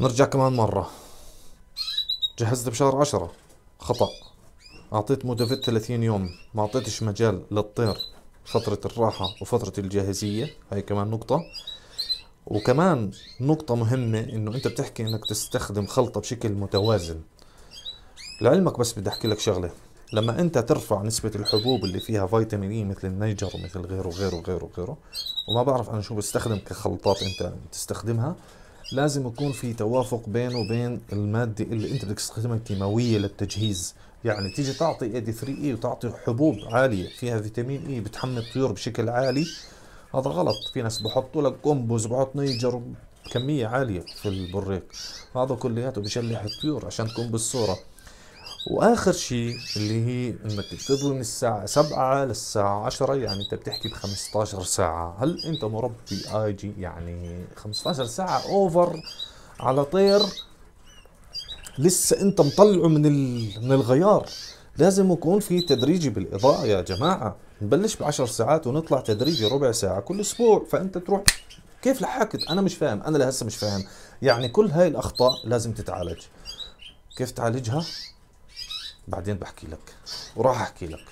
نرجع كمان مرة. جهزت بشهر عشرة. خطأ. أعطيت مودوفيت 30 يوم. ما أعطيتش مجال للطير. فترة الراحة وفترة الجاهزية. هاي كمان نقطة. وكمان نقطة مهمة إنه أنت بتحكي إنك تستخدم خلطة بشكل متوازن. لعلمك بس بدي أحكي لك شغلة. لما أنت ترفع نسبة الحبوب اللي فيها فيتامين إي مثل النيجر ومثل غيره وغيره وغيره وغيره وما بعرف أنا شو بستخدم كخلطات أنت تستخدمها لازم يكون في توافق بينه وبين المادة اللي أنت بدك تستخدمها كيماوية للتجهيز. يعني تيجي تعطي AD3E وتعطي حبوب عالية فيها فيتامين اي بتحمي الطيور بشكل عالي هذا غلط. في ناس بحطوا لك قنبز بحط نيجر كمية عالية في البريك هذا كلياته بشلح الطيور عشان تكون بالصورة. وآخر شيء اللي هي إنك تفضل من الساعة سبعة للساعة عشرة يعني أنت بتحكي ب 15 ساعة. هل أنت مربي أي جي؟ يعني 15 ساعة over على طير؟ لسه أنت مطلعه من من الغيار. لازم يكون في تدريجي بالإضاءة يا جماعة. نبلش بعشر ساعات ونطلع تدريجي ربع ساعة كل أسبوع. فأنت تروح كيف لحقت؟ أنا مش فاهم. أنا لهسه مش فاهم. يعني كل هاي الأخطاء لازم تتعالج. كيف تعالجها؟ بعدين بحكي لك وراح أحكي لك.